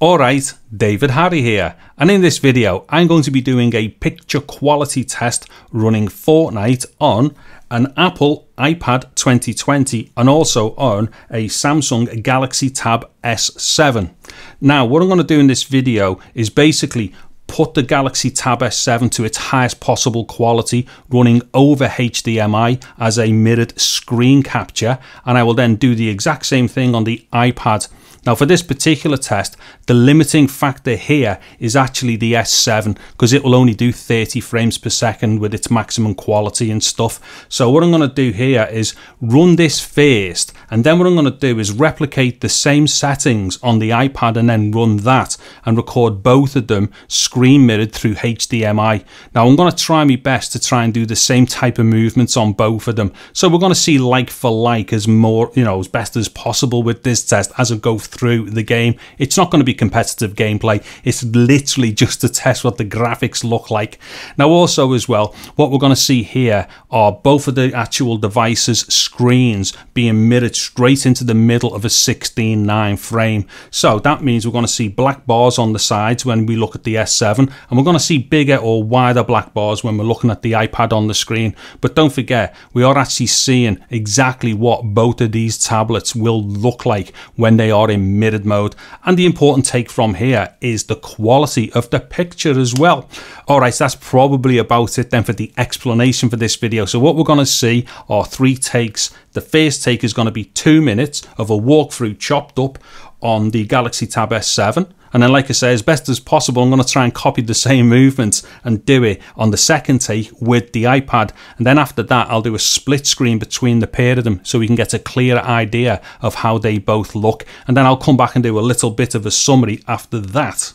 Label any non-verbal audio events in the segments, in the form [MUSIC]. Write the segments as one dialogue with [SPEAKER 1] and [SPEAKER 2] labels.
[SPEAKER 1] Alright, David Harry here, and in this video I'm going to be doing a picture quality test running Fortnite on an Apple iPad 2020 and also on a Samsung Galaxy Tab S7. Now what I'm going to do in this video is basically put the Galaxy Tab S7 to its highest possible quality running over HDMI as a mirrored screen capture and I will then do the exact same thing on the iPad now for this particular test, the limiting factor here is actually the S7 because it will only do 30 frames per second with its maximum quality and stuff. So what I'm going to do here is run this first and then what I'm going to do is replicate the same settings on the iPad and then run that and record both of them screen mirrored through HDMI. Now I'm going to try my best to try and do the same type of movements on both of them. So we're going to see like for like as more, you know, as best as possible with this test as I go through the game. It's not going to be competitive gameplay. It's literally just to test what the graphics look like. Now also as well, what we're going to see here are both of the actual devices screens being mirrored straight into the middle of a 16.9 frame. So that means we're going to see black bars on the sides when we look at the S7 and we're going to see bigger or wider black bars when we're looking at the iPad on the screen. But don't forget, we are actually seeing exactly what both of these tablets will look like when they are in mirrored mode. And the important take from here is the quality of the picture as well. All right, so that's probably about it then for the explanation for this video. So what we're going to see are three takes. The first take is going to be two minutes of a walkthrough chopped up on the Galaxy Tab S7. And then, like I say, as best as possible, I'm going to try and copy the [LAUGHS] same movements and do it on the second take with the iPad. And then after that, I'll do a split screen between the pair of them so we can get a clear idea of how they both look. And then I'll come back and do a little bit of a summary after that.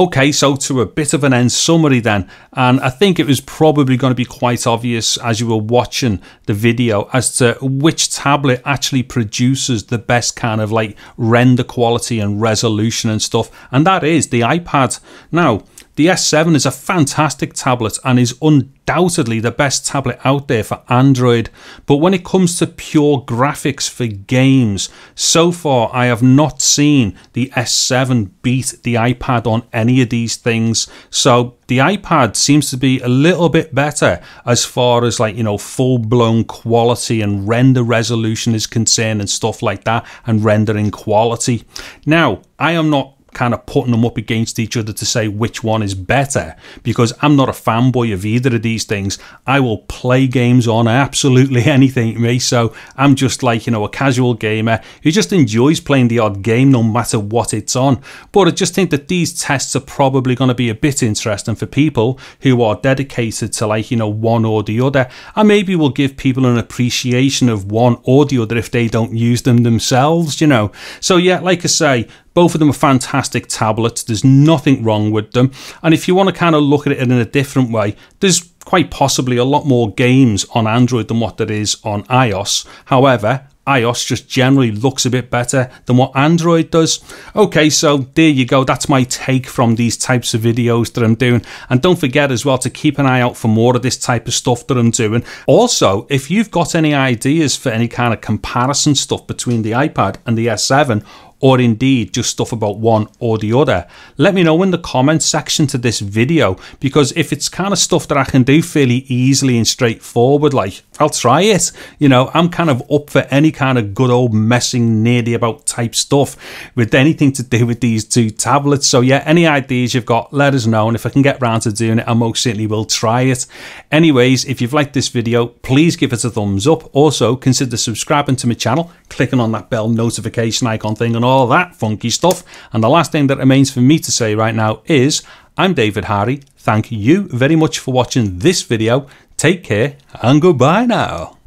[SPEAKER 1] Okay, so to a bit of an end summary then, and I think it was probably going to be quite obvious as you were watching the video as to which tablet actually produces the best kind of like render quality and resolution and stuff, and that is the iPad. Now, the S7 is a fantastic tablet and is undoubtedly the best tablet out there for Android. But when it comes to pure graphics for games, so far I have not seen the S7 beat the iPad on any of these things. So the iPad seems to be a little bit better as far as like, you know, full blown quality and render resolution is concerned and stuff like that and rendering quality. Now, I am not kind of putting them up against each other to say which one is better because I'm not a fanboy of either of these things. I will play games on absolutely [LAUGHS] anything, me. So I'm just like, you know, a casual gamer who just enjoys playing the odd game no matter what it's on. But I just think that these tests are probably going to be a bit interesting for people who are dedicated to like, you know, one or the other. And maybe will give people an appreciation of one or the other if they don't use them themselves, you know. So yeah, like I say, both of them are fantastic tablets. There's nothing wrong with them. And if you want to kind of look at it in a different way, there's quite possibly a lot more games on Android than what there is on iOS. However, iOS just generally looks a bit better than what Android does. Okay, so there you go. That's my take from these types of videos that I'm doing. And don't forget as well to keep an eye out for more of this type of stuff that I'm doing. Also, if you've got any ideas for any kind of comparison stuff between the iPad and the S7 or indeed just stuff about one or the other, let me know in the comments section to this video because if it's kind of stuff that I can do fairly easily and straightforward, like I'll try it. You know, I'm kind of up for any kind of good old messing nerdy about type stuff with anything to do with these two tablets. So yeah, any ideas you've got, let us know. And if I can get round to doing it, I most certainly will try it. Anyways, if you've liked this video, please give it a thumbs up. Also, consider subscribing to my channel, clicking on that bell notification icon thing and all that funky stuff. And the last thing that remains for me to say right now is I'm David Harry. Thank you very much for watching this video. Take care and goodbye now.